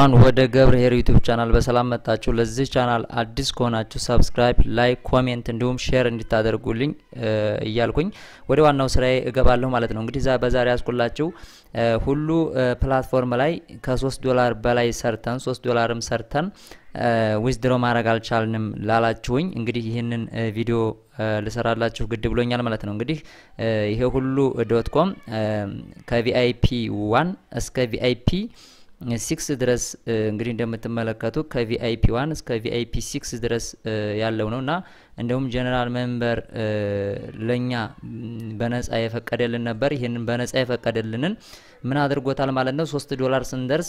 አሁን ወደ ገብርኄር ዩቲዩብ ቻናል በሰላም መጣችሁ። ለዚህ ቻናል አዲስ ከሆናችሁ subscribe፣ like፣ comment እንዲሁም share እንዲታደርጉልኝ እያልኩኝ ወደ ዋናው ስራዬ እገባለሁ ማለት ነው። እንግዲህ በዛሬ ያስኩላችሁ Hulu platform ላይ ከሶስት ዶላር በላይ ሰርተን ሶስት ዶላርም ሰርተን withdraw ማድረግ አልቻልንም ላላችሁኝ እንግዲህ ይህንን ቪዲዮ ልሰራላችሁ ግድ ብሎኛል ማለት ነው። እንግዲህ ይሄ Hulu dot com ከ VIP one እስከ VIP six ድረስ እንግዲህ እንደምትመለከቱ ከ VIP one እስከ VIP six ድረስ ያለው ነው እና እንደውም general member ለእኛ በነጻ የፈቀደልን ነበር። ይህንን በነጻ የፈቀደልንን ምን አድርጎታል ማለት ነው። ሶስት ዶላር ስንደርስ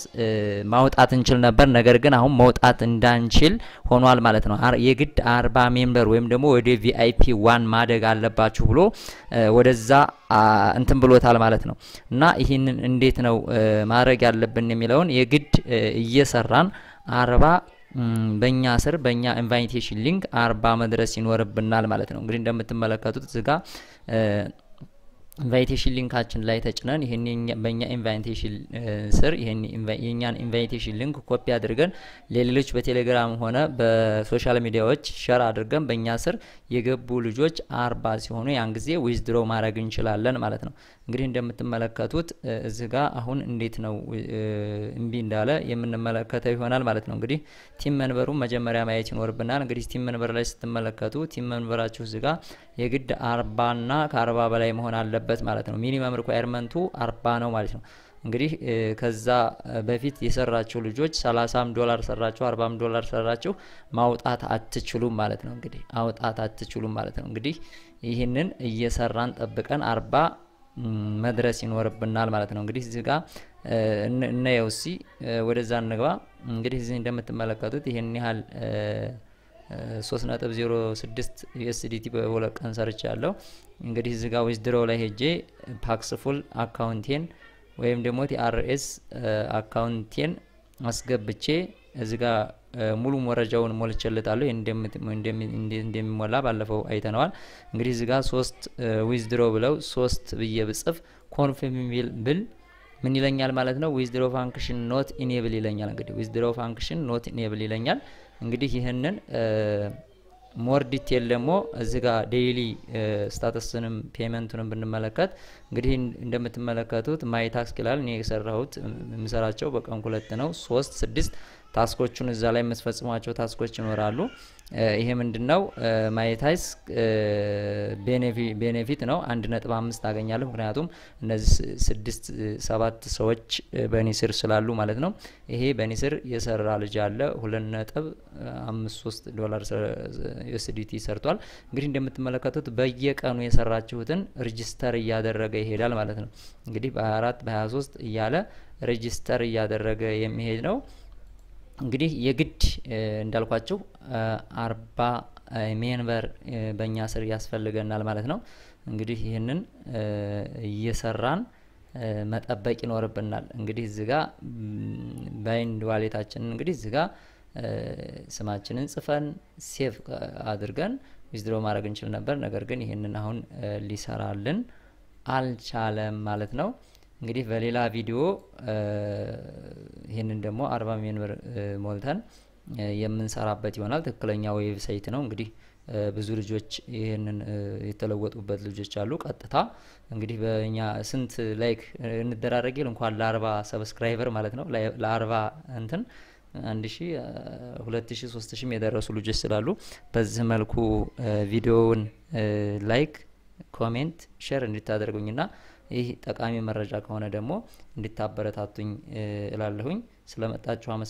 ማውጣት እንችል ነበር። ነገር ግን አሁን መውጣት እንዳንችል ሆኗል ማለት ነው። የግድ አርባ member ወይም ደግሞ ወደ VIP one ማደግ አለባችሁ ብሎ ወደዛ እንትን ብሎታል ማለት ነው እና ይህንን እንዴት ነው ማድረግ ያለብን የሚለውን የግድ እየሰራን አርባ በእኛ ስር በእኛ invitation link አርባ መድረስ ይኖርብናል ማለት ነው። እንግዲህ እንደምትመለከቱት እዚጋ invitation link ኣችን ላይ ተጭነን ይህን በእኛ invitation ስር የእኛን invitation link copy አድርገን ለሌሎች በቴሌግራም ሆነ በ social media ዎች share አድርገን በእኛ ስር የገቡ ልጆች አርባ ሲሆኑ ያን ጊዜ withdraw ማድረግ እንችላለን ማለት ነው። እንግዲህ እንደምትመለከቱት እዚህ ጋ አሁን እንዴት ነው እምቢ እንዳለ የምንመለከተው ይሆናል ማለት ነው። እንግዲህ team member ኡ መጀመሪያ ማየት ይኖርብናል። እንግዲህ team member ላይ ስትመለከቱ team member ኣችሁ እዚህ ጋ የግድ አርባና ከአርባ በላይ መሆን አለበት ማለት ነው። minimum requirement ኡ አርባ ነው ማለት ነው። እንግዲህ ከዛ በፊት የሰራችሁ ልጆች ሰላሳም ዶላር ሰራችሁ አርባም ዶላር ሰራችሁ ማውጣት አትችሉም ማለት ነው። እንግዲህ አውጣት አትችሉም ማለት ነው። እንግዲህ ይህንን እየሰራን ጠብቀን አርባ መድረስ ይኖርብናል ማለት ነው። እንግዲህ እዚህ ጋር እናየው እስቲ ወደዛ እንግባ። እንግዲህ እዚህ እንደምትመለከቱት ይህን ያህል ሶስት ነጥብ ዜሮ ስድስት USDT በሁለት ቀን ሰርቼ ያለው እንግዲህ እዚህ ጋር withdraw ላይ ሄጄ Paxful account ኤን ወይም ደግሞ TRX account ኤን አስገብቼ እዚ ጋ ሙሉ መረጃውን ሞልቼለታለሁ። እንደሚሞላ ባለፈው አይተነዋል። እንግዲህ እዚ ጋ ሶስት withdraw ብለው ሶስት ብዬ ብጽፍ confirm ብል ምን ይለኛል ማለት ነው። withdraw function not enable ይለኛል። እንግዲህ withdraw function not enable ይለኛል። እንግዲህ ይህንን more detail ደግሞ እዚ ጋ daily status ንም payment ኡንም ብንመለከት እንግዲህ እንደምትመለከቱት my task ይላል። እኔ የሰራሁት የምሰራቸው በቀን ሁለት ነው። ሶስት ስድስት task ኦቹን እዛ ላይ የምትፈጽሟቸው task ኦች ይኖራሉ። ይሄ ምንድን ነው? ማየታይስ benefit ነው። አንድ ነጥብ አምስት አገኛለሁ። ምክንያቱም እነዚህ ስድስት ሰባት ሰዎች በእኔ ስር ስላሉ ማለት ነው። ይሄ በእኔ ስር የሰራ ልጅ አለ። ሁለት ነጥብ አምስት ሶስት ዶላር USDT ሰርቷል። እንግዲህ እንደምትመለከቱት በየቀኑ የሰራችሁትን register እያደረገ ይሄዳል ማለት ነው። እንግዲህ በ24 በ23 እያለ register እያደረገ የሚሄድ ነው። እንግዲህ የግድ እንዳልኳችሁ አርባ member በእኛ ስር ያስፈልገናል ማለት ነው። እንግዲህ ይህንን እየሰራን መጠበቅ ይኖርብናል። እንግዲህ እዚህ ጋ bind wallet ኣችንን እንግዲህ እዚህ ጋ ስማችንን ጽፈን save አድርገን withdraw ማድረግ እንችል ነበር። ነገር ግን ይህንን አሁን ሊሰራልን አልቻለም ማለት ነው። እንግዲህ በሌላ ቪዲዮ ይህንን ደግሞ አርባ member ሞልተን የምንሰራበት ይሆናል። ትክክለኛ website ነው። እንግዲህ ብዙ ልጆች ይህንን የተለወጡበት ልጆች አሉ። ቀጥታ እንግዲህ በእኛ ስንት like እንደራረጊል እንኳን ለአርባ subscriber ማለት ነው ለአርባ እንትን አንድ ሺ ሁለት ሺ ሶስት ሺም የደረሱ ልጆች ስላሉ በዚህ መልኩ ቪዲዮውን like comment share እንድታደርጉኝና ይህ ጠቃሚ መረጃ ከሆነ ደግሞ እንድታበረታቱኝ እላለሁኝ። ስለመጣችሁ አመሰግናለሁ።